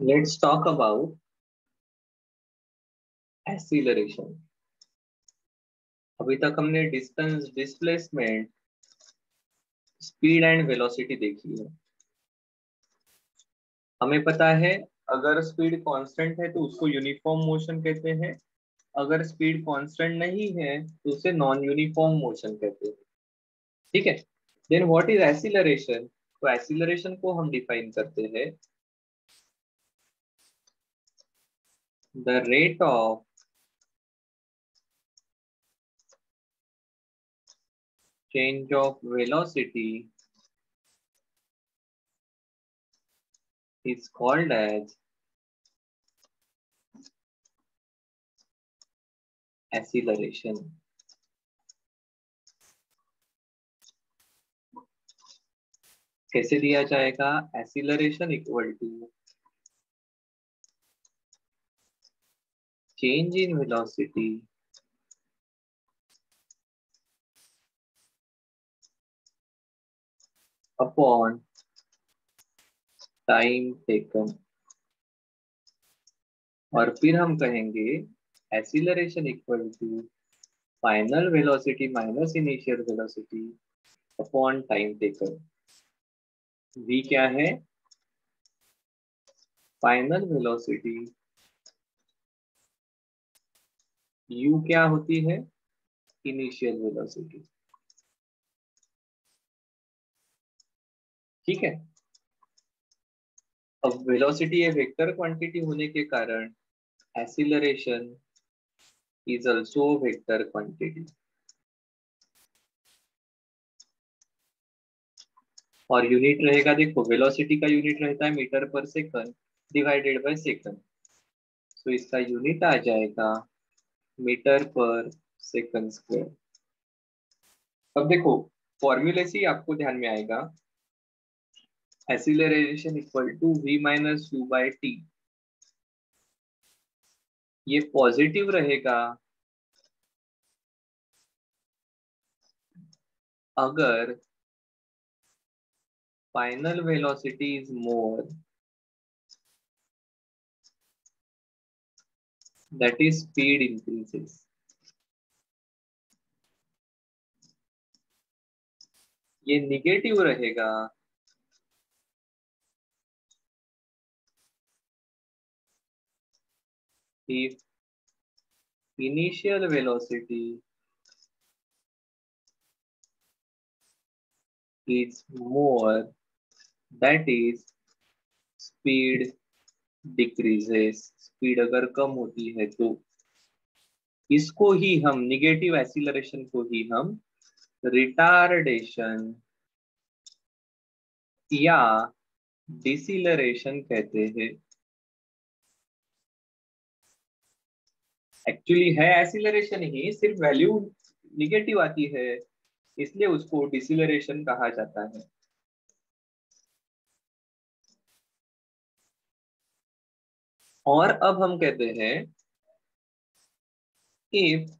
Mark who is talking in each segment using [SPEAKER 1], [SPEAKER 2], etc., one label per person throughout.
[SPEAKER 1] let's talk about acceleration. अभी तक हमने distance displacement speed and velocity देखी है। हमें पता है, अगर स्पीड कांस्टेंट है तो उसको यूनिफॉर्म मोशन कहते हैं। अगर स्पीड कांस्टेंट नहीं है तो उसे नॉन यूनिफॉर्म मोशन कहते हैं। ठीक है? देन व्हाट इज़ एक्सीलरेशन तो एक्सीलरेशन को हम डिफाइन करते हैं। The rate of change of velocity is called as acceleration. कैसे दिया जाएगा acceleration equal to change in velocity upon time taken और फिर हम कहेंगे acceleration equal to final velocity minus initial velocity upon time taken v क्या है? Final velocity u क्या होती है? इनिशियल वेलोसिटी ठीक है? अब वेलोसिटी एक वेक्टर क्वांटिटी होने के कारण acceleration is also vector quantity और यूनिट रहेगा, देखो वेलोसिटी का यूनिट रहता है मीटर पर second divided by second so इसका यूनिट आ जाएगा मीटर पर सेकंड स्क्वायर। अब देखो फॉर्मूले से आपको ध्यान में आएगा। Acceleration equal to v minus u by t ये पॉजिटिव रहेगा। अगर final velocity is more that is speed increases. ये निगेटिव रहेगा if initial velocity is more that is speed decreases speed अगर कम होती है तो इसको ही हम निगेटिव एक्सीलरेशन को ही हम रिटार्डेशन या डिसिलरेशन कहते हैं। एक्चुअली है एसिलरेशन ही, सिर्फ़ वैल्यू निगेटिव आती है, इसलिए उसको डिसिलरेशन कहा जाता है। और अब हम कहते हैं if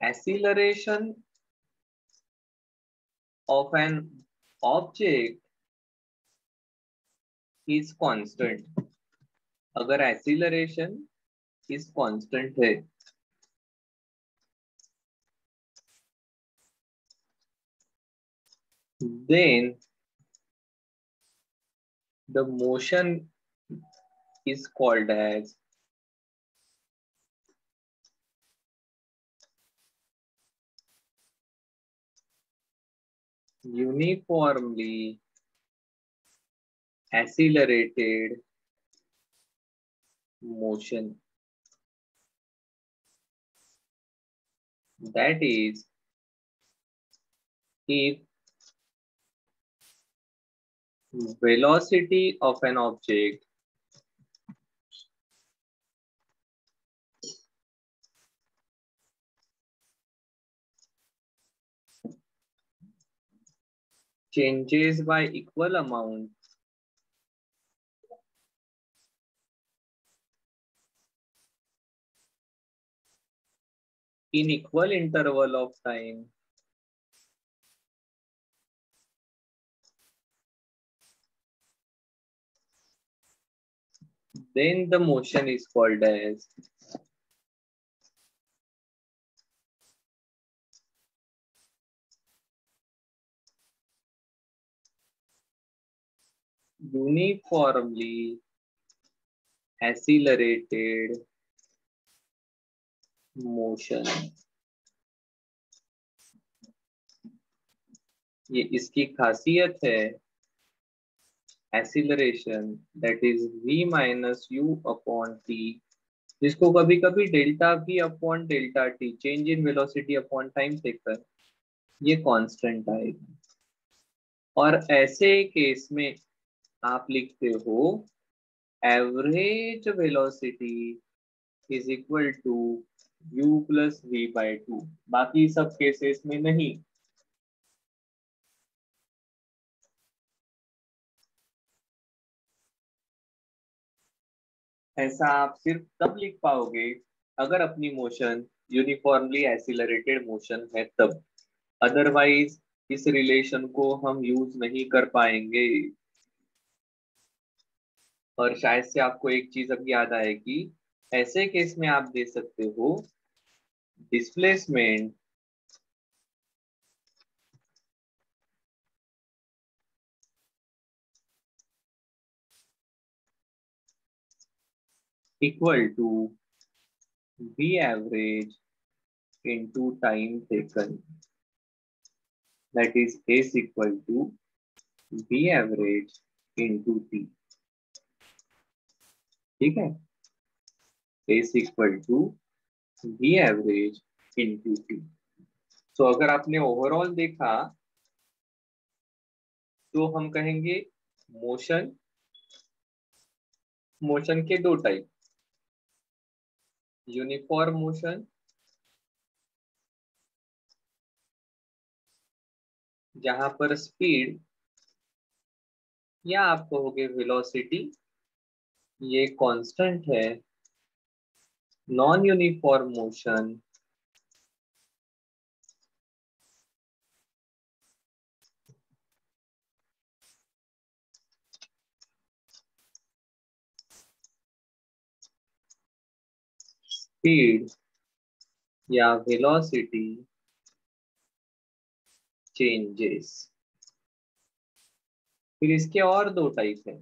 [SPEAKER 1] acceleration of an object is constant अगर एसिलरेशन इज़ कॉन्स्टेंट है then the motion is called as uniformly accelerated motion. That is if velocity of an object changes by equal amount in equal interval of time then the motion is called as uniformly accelerated motion ये इसकी खासियत है acceleration that is v minus u upon t जिसको कभी कभी delta v upon delta t change in velocity upon time देकर ये constant आएगा। और ऐसे केस में आप लिखते हो average velocity is equal to u plus v by two बाकी सब केसेस में नहीं। ऐसा आप सिर्फ़ तब लिख पाओगे अगर अपनी मोशन यूनिफॉर्मली एसिलरेटेड मोशन है तब। अदरवाइज़ इस रिलेशन को हम यूज़ नहीं कर पाएँगे। और शायद से आपको एक चीज़ अब याद आएगी, ऐसे केस में आप दे सकते हो displacement equal to v average into time taken that is s equal to v average into t ठीक है S equal to v average into t तो अगर आपने ओवरऑल देखा तो हम कहेंगे मोशन मोशन के दो टाइप यूनिफॉर्म मोशन जहाँ पर स्पीड या आप कहोगे वेलोसिटी ये कांस्टेंट है। नॉन यूनिफॉर्म मोशन स्पीड या वेलोसिटी चेंजेस फिर इसके और दो टाइप हैं।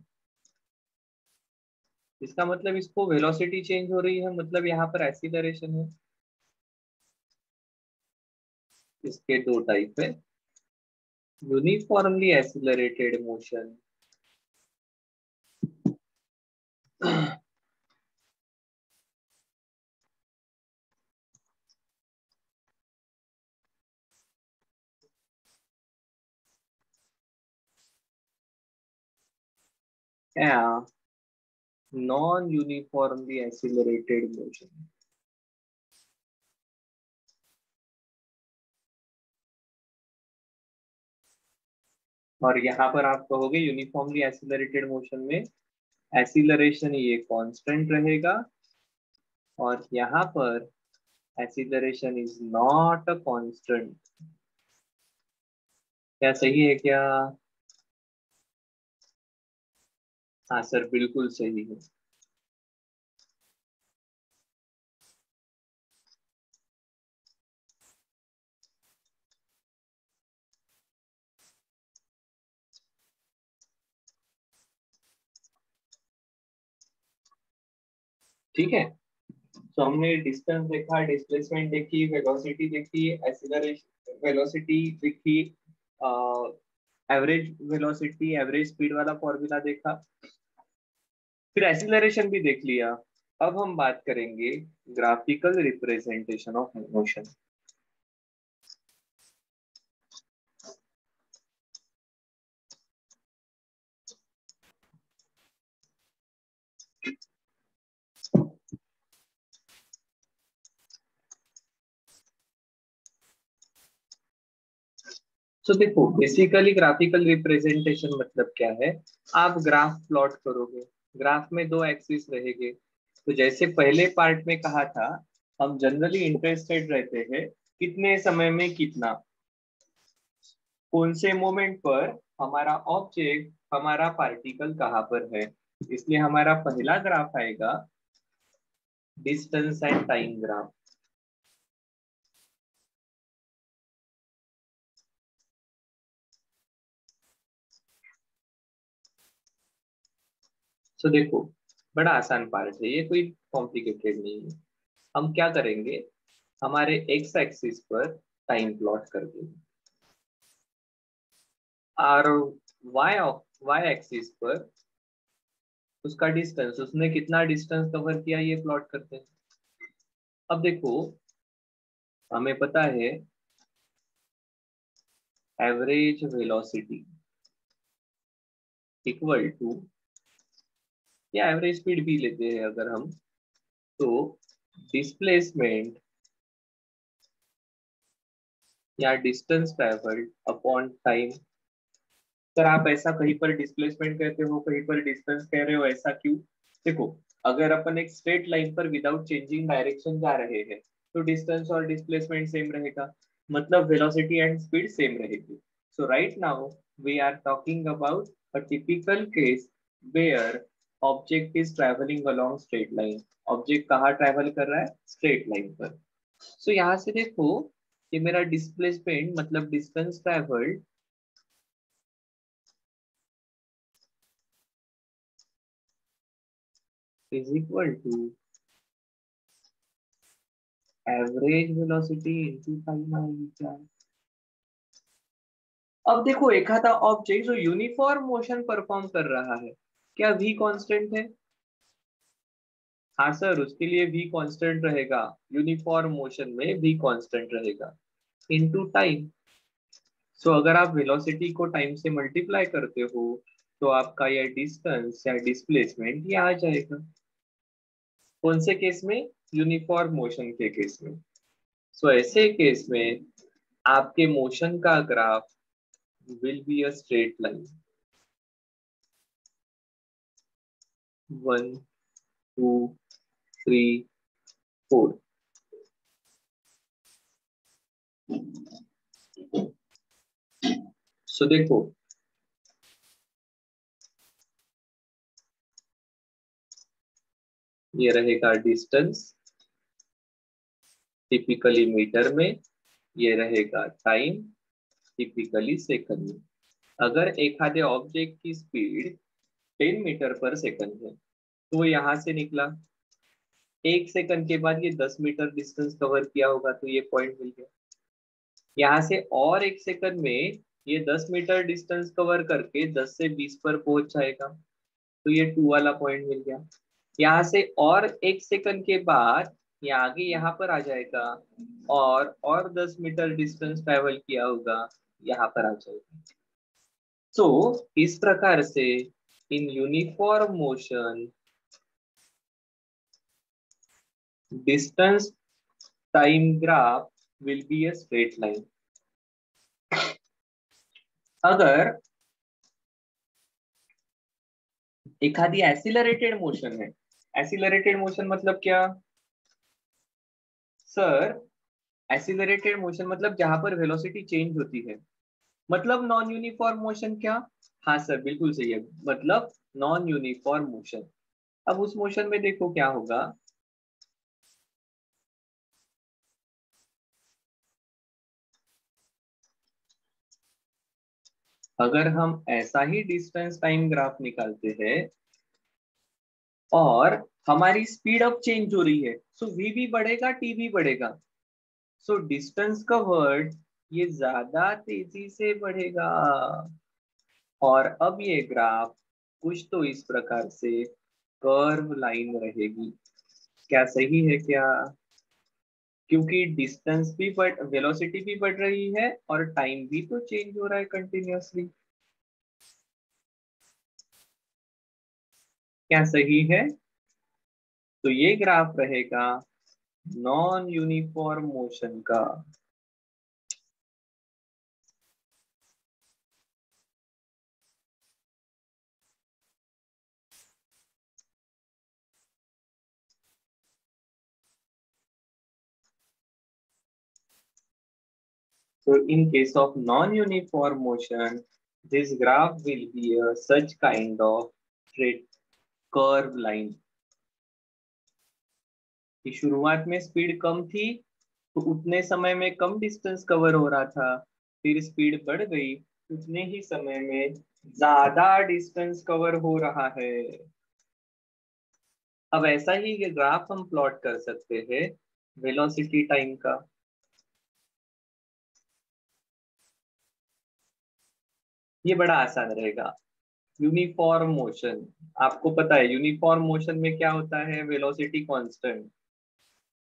[SPEAKER 1] इसका मतलब इसको वेलोसिटी चेंज हो रही है मतलब यहाँ पर एक्सीलरेशन है। इसके दो टाइप है। Uniformly accelerated motion yeah non-uniformly accelerated motion. और यहाँ पर आप कहोगे यूनिफॉर्मली एसिलरेटेड मोशन में एसिलरेशन ये कांस्टेंट रहेगा। और यहाँ पर acceleration is not a constant क्या सही है क्या? हाँ सर, बिल्कुल सही है। ठीक है? तो हमने डिस्टेंस देखा डिस्प्लेसमेंट देखी वेलोसिटी देखी एक्सीलरेशन वेलोसिटी देखी एवरेज वेलोसिटी एवरेज स्पीड वाला फॉर्मूला देखा। फिर एक्सीलरेशन भी देख लिया। अब हम बात करेंगे ग्राफिकल रिप्रेजेंटेशन ऑफ़ मोशन तो देखो बेसिकली ग्राफिकल रिप्रेजेंटेशन मतलब क्या है? आप ग्राफ प्लॉट करोगे। ग्राफ में दो एक्सिस रहेंगे। तो जैसे पहले पार्ट में कहा था, हम जनरली इंटरेस्टेड रहते हैं, कितने समय में कितना। कौन से मोमेंट पर हमारा ऑब्जेक्ट हमारा पार्टिकल कहाँ पर है? इसलिए हमारा पहला ग्राफ आएगा distance and time graph so देखो, बड़ा आसान पार्ट है ये, कोई कॉम्प्लिकेटेड नहीं है। हम क्या करेंगे? हमारे एक्स एक्सिस पर टाइम प्लॉट कर देंगे। और वाई वाई एक्सिस पर उसका डिस्टेंस उसने कितना डिस्टेंस कवर किया ये प्लॉट करते हैं। अब देखो, हमें पता है एवरेज वेलोसिटी इक्वल टू या एवरेज स्पीड भी लेते हैं अगर हम तो डिस्प्लेसमेंट या distance travelled upon time sir आप ऐसा कहीं पर डिस्प्लेसमेंट कहते हो, कहीं पर डिस्टेंस कह रहे हो, ऐसा क्यों? देखो, अगर अपन एक स्ट्रेट लाइन पर विदाउट चेंजिंग डायरेक्शन जा रहे हैं तो डिस्टेंस और डिस्प्लेसमेंट सेम रहेगा। मतलब वेलोसिटी एंड स्पीड सेम रहेगी। So right now we are talking about a typical case where object is travelling along straight line object कहाँ ट्रेवल कर रहा है? स्ट्रेट लाइन पर। सो so, यहाँ से देखो कि मेरा डिस्प्लेसमेंट मतलब distance travelled is equal to average velocity into time आएगी अब देखो एक आता ऑब्जेक्ट जो यूनिफॉर्म मोशन परफॉर्म कर रहा है क्या v कांस्टेंट है? हाँ सर उसके लिए v कांस्टेंट रहेगा। यूनिफॉर्म मोशन में v कांस्टेंट रहेगा। इनटू टाइम सो अगर आप वेलोसिटी को टाइम से मल्टीप्लाई करते हो तो आपका यह डिस्टेंस या डिस्प्लेसमेंट ये आ जाएगा। कौन से केस में? यूनिफॉर्म मोशन के केस में। सो so, ऐसे केस में आपके मोशन का graph will be a straight line one, two, three, four. So देखो। ये रहेगा डिस्टेंस टिपिकली मीटर में। ये रहेगा टाइम टिपिकली सेकंड में। अगर आधे ऑब्जेक्ट की स्पीड 10 मीटर पर सेकंड है। तो यहाँ से निकला। एक सेकंड के बाद ये 10 मीटर डिस्टेंस कवर किया होगा तो ये पॉइंट मिल गया। यहाँ से और एक सेकंड में ये 10 मीटर डिस्टेंस कवर करके 10 से 20 पर पहुँच जाएगा। तो ये टू वाला पॉइंट मिल गया। यहाँ से और एक सेकंड के बाद ये आगे यहाँ पर आ जाएगा और और 10 मीटर डिस्टेंस ट्रेवल किया होगा यहाँ पर आ जाएगा। सो so, इस प्रकार से in uniform motion distance time graph will be a straight line अगर एखादी एसिलरेटेड मोशन है एसिलरेटेड मोशन मतलब क्या? सर एसिलरेटेड मोशन मतलब जहाँ पर वेलोसिटी चेंज होती है। मतलब नॉन यूनिफॉर्म मोशन क्या? हाँ सर, बिल्कुल सही है। मतलब नॉन यूनिफॉर्म मोशन अब उस मोशन में देखो क्या होगा। अगर हम ऐसा ही डिस्टेंस टाइम ग्राफ निकालते हैं और हमारी स्पीड अब चेंज हो रही है सो वी भी बढ़ेगा टी भी बढ़ेगा। सो डिस्टेंस का वर्ड ये ज़्यादा तेज़ी से बढ़ेगा। और अब ये ग्राफ कुछ तो इस प्रकार से कर्व लाइन रहेगी। क्या सही है क्या? क्योंकि डिस्टेंस भी बढ़ वेलोसिटी भी बढ़ रही है और टाइम भी तो चेंज हो रहा है कंटिन्यूसली क्या सही है? तो ये ग्राफ रहेगा नॉन यूनिफॉर्म मोशन का। So in case of non-uniform motion, this graph will be a such kind of straight curve line कि शुरुआत में स्पीड कम थी तो उतने समय में कम डिस्टेंस कवर हो रहा था फिर स्पीड बढ़ गई उतने ही समय में ज़्यादा डिस्टेंस कवर हो रहा है। अब ऐसा ही ग्राफ हम प्लॉट कर सकते हैं वेलोसिटी टाइम का। ये बड़ा आसान रहेगा। Uniform motion. आपको पता है, यूनिफॉर्म मोशन में क्या होता है? Velocity constant.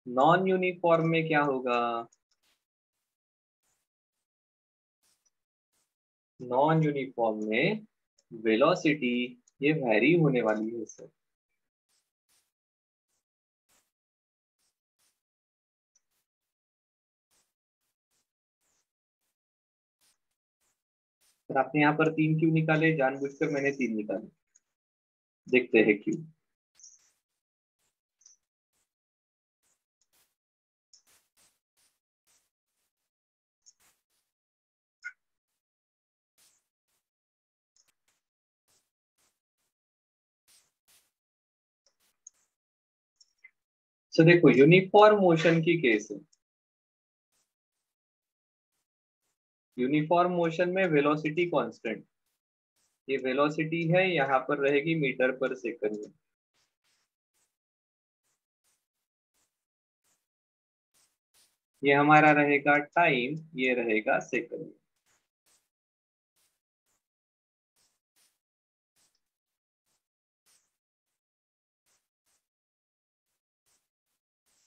[SPEAKER 1] नॉन यूनिफॉर्म में क्या होगा? नॉन यूनिफॉर्म में वेलोसिटी ये वेरी होने वाली है, सर। पर आपने यहाँ पर तीन क्यों निकाले? जानबूझकर मैंने तीन निकाले। देखते हैं क्यों। देखो यूनिफॉर्म मोशन की केस है। यूनिफॉर्म मोशन में वेलोसिटी कांस्टेंट। ये वेलोसिटी है, यहाँ पर रहेगी मीटर पर सेकंड में। ये हमारा रहेगा टाइम, ये रहेगा सेकंड। में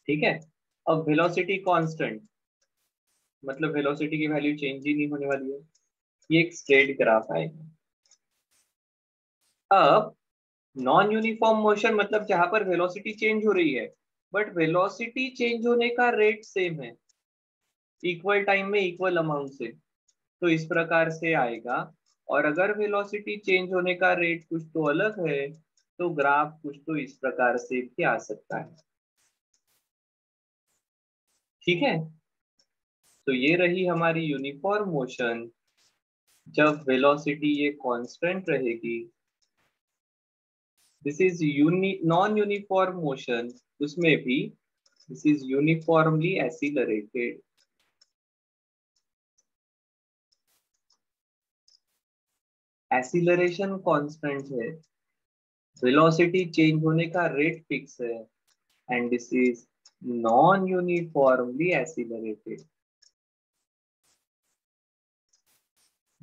[SPEAKER 1] ठीक है? अब वेलोसिटी कांस्टेंट। मतलब वेलोसिटी की वैल्यू चेंज ही नहीं होने वाली है। ये एक स्ट्रेट ग्राफ आएगा अब नॉन यूनिफॉर्म मोशन मतलब जहाँ पर वेलोसिटी चेंज हो रही है बट वेलोसिटी चेंज होने का रेट सेम है। इक्वल टाइम में इक्वल अमाउंट से। तो इस प्रकार से आएगा। और अगर वेलोसिटी चेंज होने का रेट कुछ तो अलग है तो ग्राफ कुछ तो इस प्रकार से भी आ सकता है। ठीक है? तो ये रही हमारी यूनिफॉर्म मोशन जब वेलोसिटी ये कांस्टेंट रहेगी this is uni non uniform motion उसमें भी this is uniformly accelerated acceleration constant है. वेलोसिटी चेंज होने का रेट फिक्स है. And this is non uniformly accelerated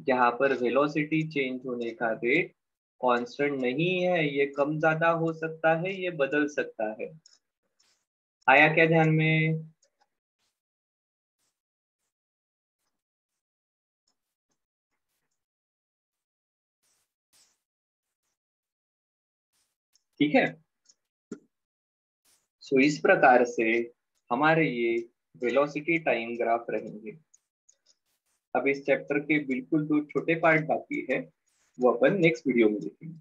[SPEAKER 1] जहाँ पर वेलोसिटी चेंज होने का रेट कांस्टेंट नहीं है, ये कम ज़्यादा हो सकता है, ये बदल सकता है। आया क्या ध्यान में? ठीक है? सो इस प्रकार से हमारे ये वेलोसिटी टाइम ग्राफ रहेंगे। अब इस चैप्टर के बिल्कुल दो छोटे पार्ट बाकी है, वो अपन नेक्स्ट वीडियो में देखेंगे।